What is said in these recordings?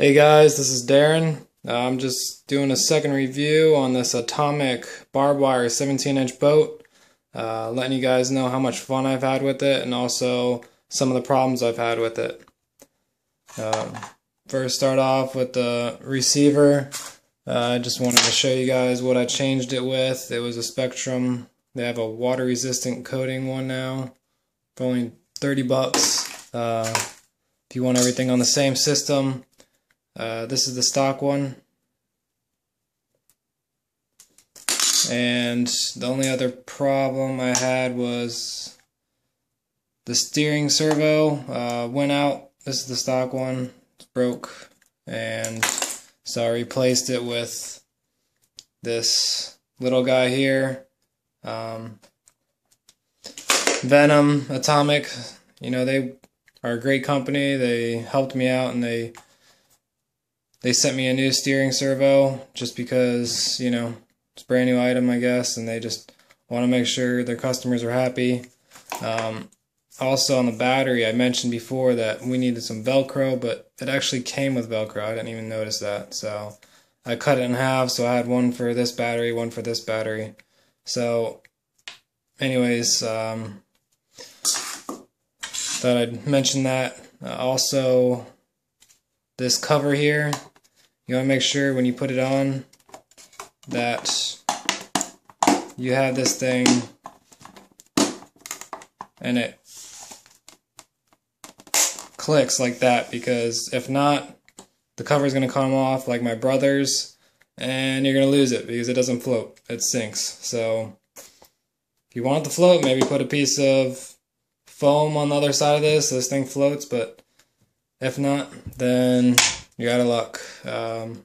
Hey guys, this is Darren. I'm just doing a second review on this Atomic barbed wire 17 inch boat. Uh, letting you guys know how much fun I've had with it and also some of the problems I've had with it. Uh, first, start off with the receiver. Uh, I just wanted to show you guys what I changed it with. It was a Spektrum. They have a water resistant coating one now for only 30 bucks. Uh, if you want everything on the same system, uh, this is the stock one. And the only other problem I had was the steering servo uh, went out. This is the stock one. It's broke. And so I replaced it with this little guy here. Um, Venom Atomik. You know, they are a great company. They helped me out and they they sent me a new steering servo just because, you know, it's a brand new item, I guess, and they just want to make sure their customers are happy. Um, also on the battery, I mentioned before that we needed some Velcro, but it actually came with Velcro. I didn't even notice that. So I cut it in half, so I had one for this battery, one for this battery. So anyways, um, thought I'd mention that. Uh, also, this cover here, you want to make sure when you put it on that you have this thing and it clicks like that because if not, the cover is going to come off like my brother's and you're going to lose it because it doesn't float. It sinks. So if you want it to float, maybe put a piece of foam on the other side of this so this thing floats, but if not, then you're out of luck. Um,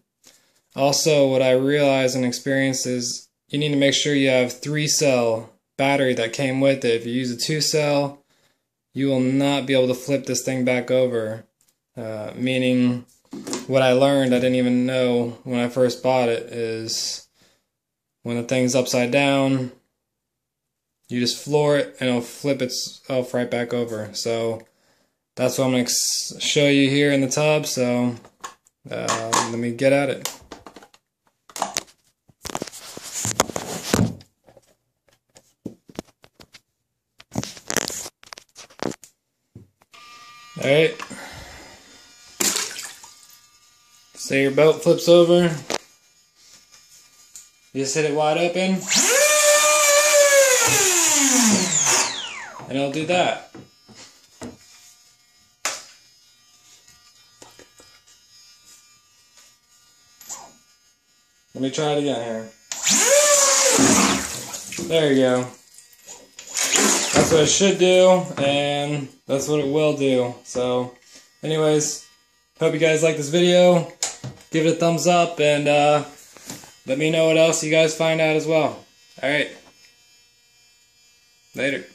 also, what I realized and experienced is you need to make sure you have three cell battery that came with it. If you use a two cell, you will not be able to flip this thing back over. Uh, meaning, what I learned I didn't even know when I first bought it is when the thing's upside down, you just floor it and it'll flip itself right back over. So that's what I'm going to show you here in the tub. So uh, let me get at it. Alright. So your boat flips over. You just hit it wide open. And it'll do that. Let me try it again here. There you go. That's what it should do, and that's what it will do. So, anyways, hope you guys like this video. Give it a thumbs up, and uh, let me know what else you guys find out as well. Alright. Later.